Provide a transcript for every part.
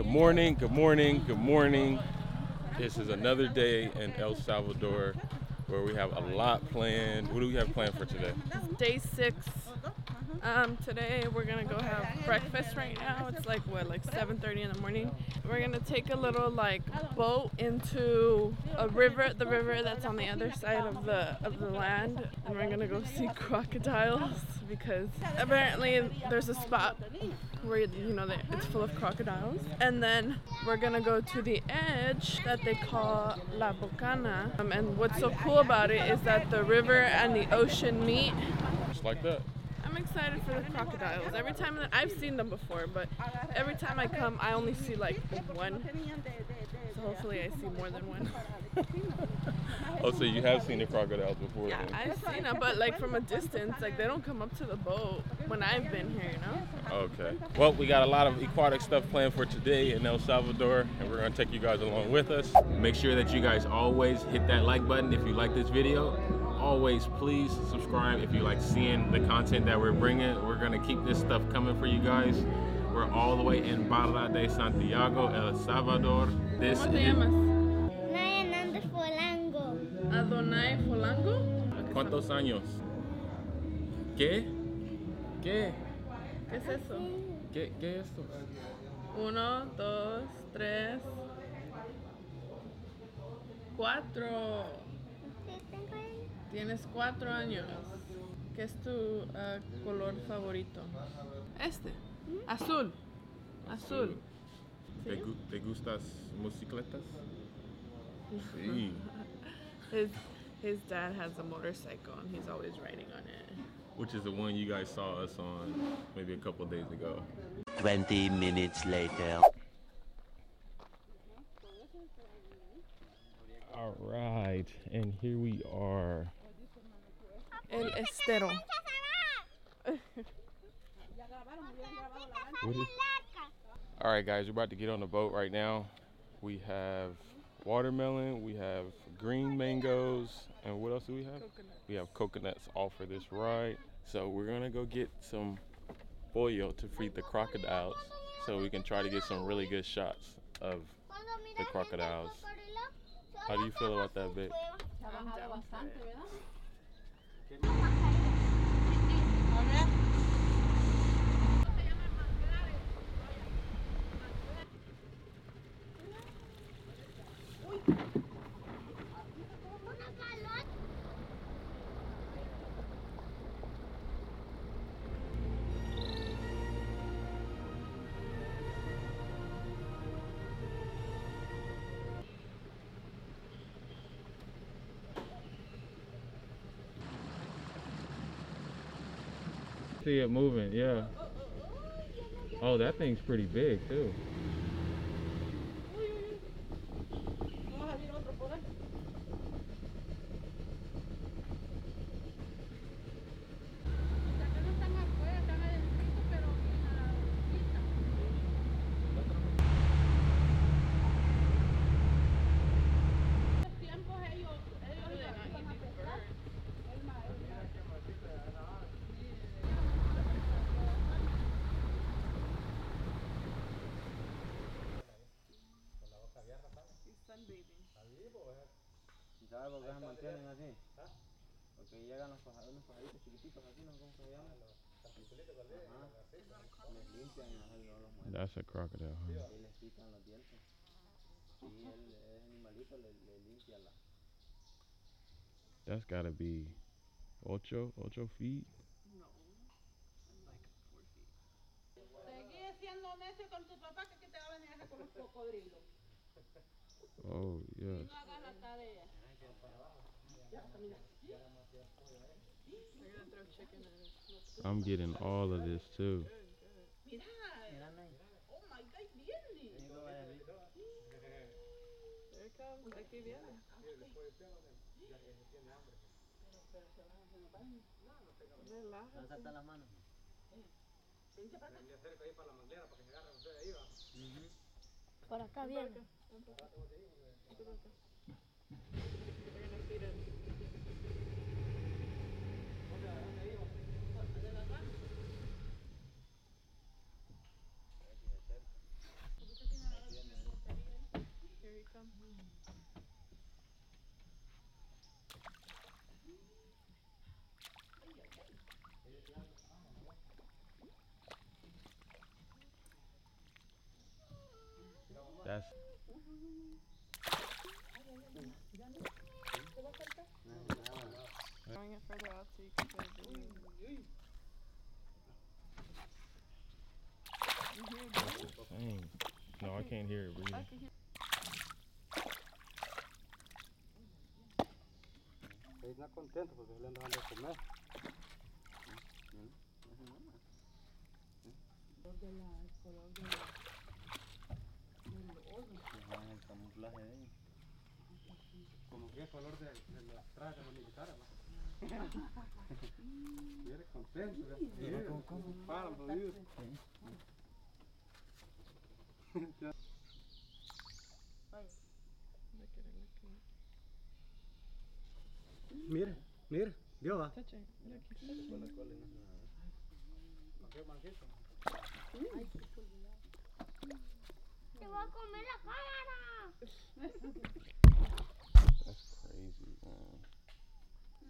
Good morning, good morning, good morning. This is another day in El Salvador where we have a lot planned. What do we have planned for today? Day six. Um, today we're gonna go have breakfast right now. It's like what, like 7:30 in the morning. We're gonna take a little like boat into a river, the river that's on the other side of the of the land, and we're gonna go see crocodiles because apparently there's a spot where you know that it's full of crocodiles. And then we're gonna go to the edge that they call La Bocana. Um, and what's so cool about it is that the river and the ocean meet. Just like that. I'm excited for the crocodiles. Every time that I've seen them before, but every time I come, I only see like one. So hopefully, I see more than one. Oh, so you have seen the crocodiles before? Yeah, then? I've seen them, but like from a distance. Like they don't come up to the boat when I've been here, you know. Okay. Well, we got a lot of aquatic stuff planned for today in El Salvador, and we're going to take you guys along with us. Make sure that you guys always hit that like button if you like this video. Always, please subscribe if you like seeing the content that we're bringing. We're going to keep this stuff coming for you guys. We're all the way in Barra de Santiago, El Salvador. This ¿Cómo te llamas? Hernández Folango. Adonai Folango. ¿Cuántos años? ¿Qué? ¿Qué? ¿Qué es eso? ¿Qué, qué es esto? Uno, dos, tres, cuatro. Tienes cuatro años. ¿Qué es tu ah, color favorito? Este. Mm-hmm. Azul. Azul. ¿Te, gu- te gustas motocicletas? Sí. His his dad has a motorcycle and he's always riding on it. Which is the one you guys saw us on maybe a couple days ago. 20 minutes later. All right, and here we are. El estero. What is- All right, guys, we're about to get on the boat right now. We have watermelon, we have green mangoes, and what else do we have? We have coconuts all for this ride. So we're gonna go get some pollo to feed the crocodiles, so we can try to get some really good shots of. The crocodiles. How do you feel about that, babe? See it moving, yeah. Oh, that thing's pretty big too. ¿Sabes por qué se mantienen así? Porque llegan los pajaritos, unos pajaritos chiquititos así, ¿no? ¿Cómo se llaman? Ajá. Les limpian y ajá, los mueren. That's a crocodile. Huh? Y les pican los dientes. Sí, el, ese animalito le, le limpia la... That's gotta be ocho, ocho feet. Seguí siendo necio con tu papá que te va a venir a con los cocodrilos. Oh yes. No hagas la tarea. I'm getting all of this too. Por acá viene. They're gonna feed it. Throwing it further out so you can get a zoom. You? Dang. No, I can't hear it I breathing. can hear. Ahí está contento porque le andan dando comer. Ajá, el camuflaje de ellos. Como que es color de, de trajes de los ¿no? Y eres contento, ¿verdad? ¿Cómo, cómo? Para, jodido. Look at it, look at it. Mire, mire, vio va. Touch it. Look, he's touching it. Te voy a comer la cámara. That's crazy, man. Sit down, there's touch it. Vamos a saber la Ahorita que están filmando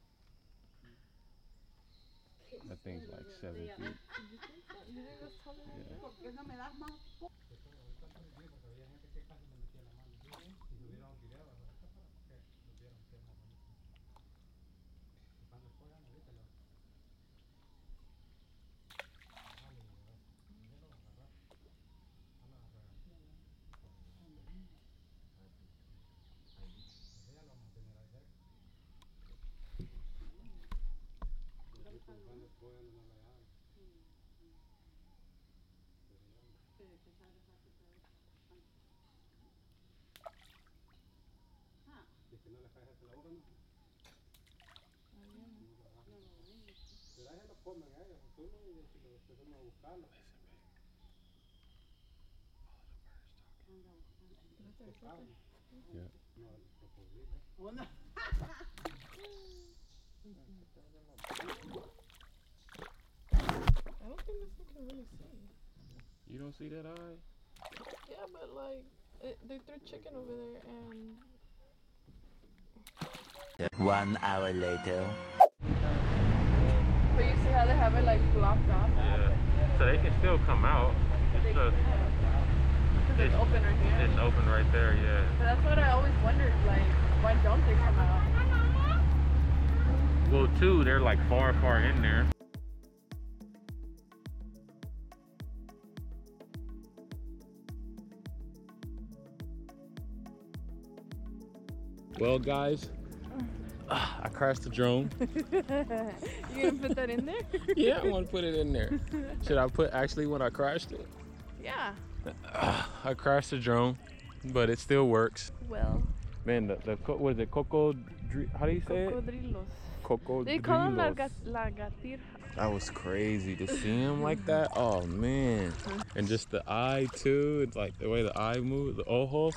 That thing's like seven feet. Yeah. ¿Por qué no me das más? Será que lo comen ellos, tú no, y si lo se fueron a buscarlo. Pescado. Yeah. No, el cocodrilo. I don't think this one can really see. You don't see that eye? Yeah, but like, it, they threw chicken over there and One hour later. But you see how they have it like blocked off? Yeah. So they can still come out. It's just, Because it's It's- open right here. it's open right there, yeah. But that's what I always wondered, like, why don't they come out? Well, two, they're like far, far in there. Well, guys, I crashed the drone. you gonna put that in there? yeah, I want to put it in there. Should I put actually when I crashed it? yeah. I crashed the drone, but it still works. Well, Man, the, the co- what is it? Coco, how do you say it? cocodrilos. Coco. They call them la, gat- la gatirja. That was crazy to see him like that. Oh man, and just the eye too. It's like the way the eye moves, the ojos.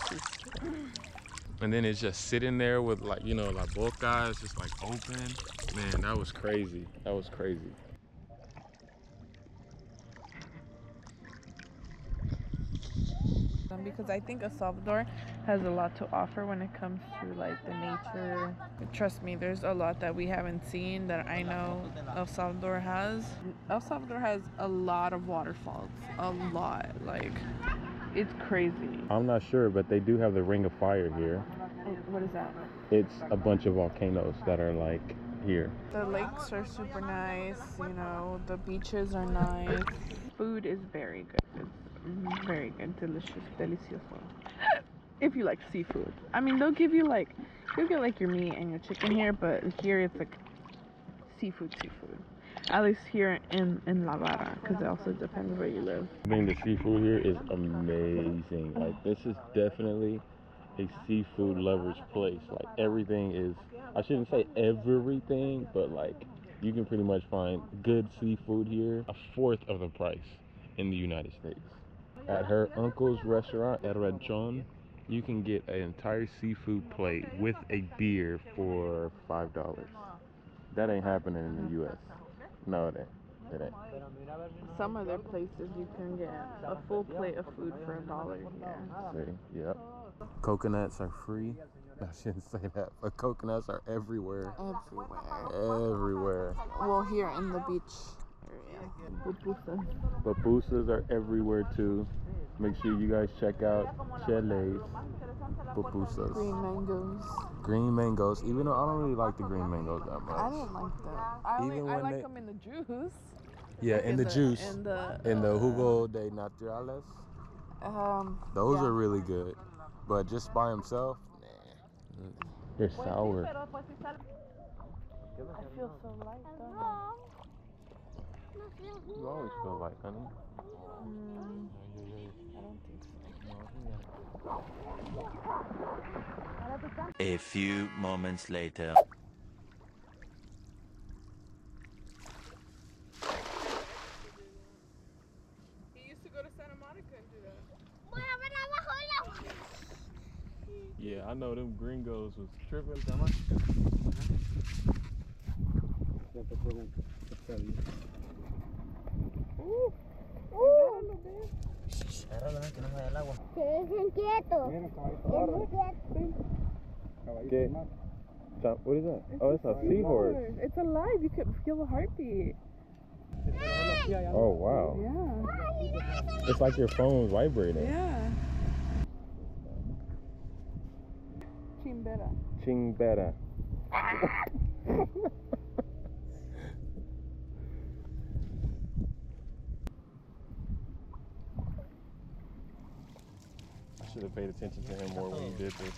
And then it's just sitting there with like you know la boca is just like open. Man, that was crazy. That was crazy. Um, Because I think El Salvador has a lot to offer when it comes to like the nature. Trust me, there's a lot that we haven't seen that I know El Salvador has. El Salvador has a lot of waterfalls, a lot. Like, it's crazy. I'm not sure, but they do have the Ring of Fire here. Oh, what is that? It's a bunch of volcanoes that are like here. The lakes are super nice, you know, the beaches are nice. Food is very good. It's very good, delicious, delicioso. If you like seafood. I mean, they'll give you like, you'll get like your meat and your chicken here, but here it's like seafood, seafood. At least here in, in La Barra, because it also depends where you live. I think the seafood here is amazing. Like this is definitely a seafood lover's place. Like everything is I shouldn't say everything, but like you can pretty much find good seafood here a fourth of the price in the United States. At her uncle's restaurant at Ranchon, you can get an entire seafood plate with a beer for five dollars. That ain't happening in the US. No, it ain't. today. Pero mira a ver si no. Some other places you can get a full plate of food for a dollar. Yeah. See, yep. Coconuts are free. I shouldn't say that, but coconuts are everywhere. Everywhere. Everywhere. Well, here in the beach area. Pupusas. Pupusas are everywhere too. Make sure you guys check out Chele's pupusas. Green mangoes. Green mangoes, even though I don't really like the green mangoes that much. I didn't like them. I, only, Even I like they- them in the juice. yeah, in, the, juice. In the, in the jugo de naturales. Um, Those yeah. are really good. But just by himself, nah. They're sour. I feel so light though. No. No feel You always feel like, honey. Mm, I don't think so. A few moments later. He used to go to Santa Monica and do that. Voy a ver abajo el agua. Yeah, I know them gringos was tripping. Siempre pregunto. Agárralo, que no se vaya el agua. Se dejen quietos. Mira, caballito Dejen verde. quietos. Caballito ¿Qué? mar. What is that? Oh, it's a seahorse. It's alive. You can feel the heartbeat. Pero solo aquí hay agua. Oh, wow. Yeah. It's like your phone's vibrating. Yeah. Chimbera. Chingbera. I should have paid attention to him more when he did this.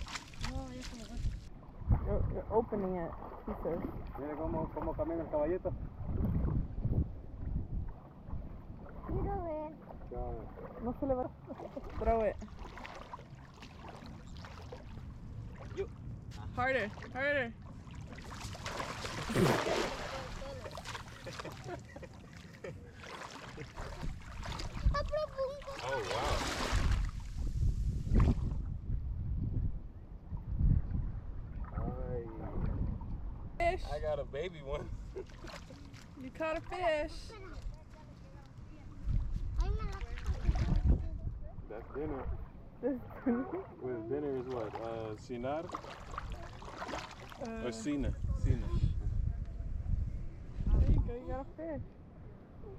You're, you're opening it. Pieces. Mira cómo, cómo camina el caballito. Quiero. No se le va. Throw it. You. Harder. Harder. Oh, wow. Fish. I got a baby one. You caught a fish. Ay, me la That's dinner. With dinner is what? Uh, cinar? Uh, Or cina? Cina. there you go. You got a fish.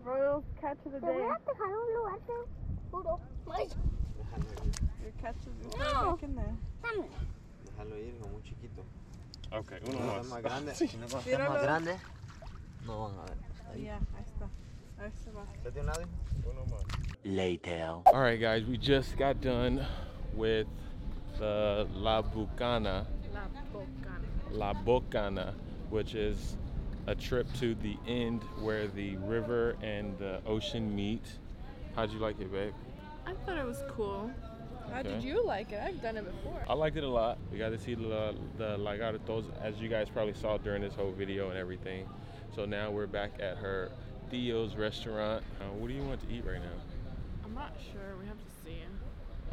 Royal catch of the day. a dejar un lugar seguro. Ay, Your catch of the day. No. Back in there. dame. Déjalo ir como muy chiquito. Okay, uno más. más grande, si no cuando esté Míralo. más grande, no van a ver. Ahí. Yeah, ahí está. Ahí se va. ¿Usted un lado? Uno más. Later. All right, guys, we just got done with the La Bucana, La Bocana. La Bocana, which is a trip to the end where the river and the ocean meet. How'd you like it, babe? I thought it was cool. How did you like it? I've done it before. I liked it a lot. We got to see the, the lagartos, as you guys probably saw during this whole video and everything. So now we're back at her Theo's restaurant. Uh, what do you want to eat right now? I'm not sure. We have to see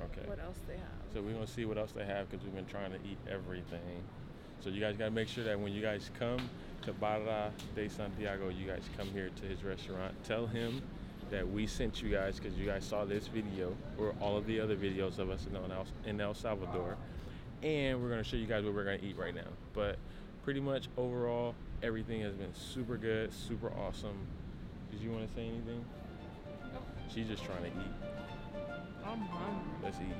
Okay. what else they have. So we're gonna see what else they have because we've been trying to eat everything. So you guys gotta make sure that when you guys come to Barra de Santiago, you guys come here to his restaurant. Tell him that we sent you guys because you guys saw this video or all of the other videos of us in El, in El Salvador. And we're gonna show you guys what we're gonna eat right now. But pretty much overall, everything has been super good, super awesome. Did you want to say anything? She's just trying to eat. I'm hungry. Let's eat.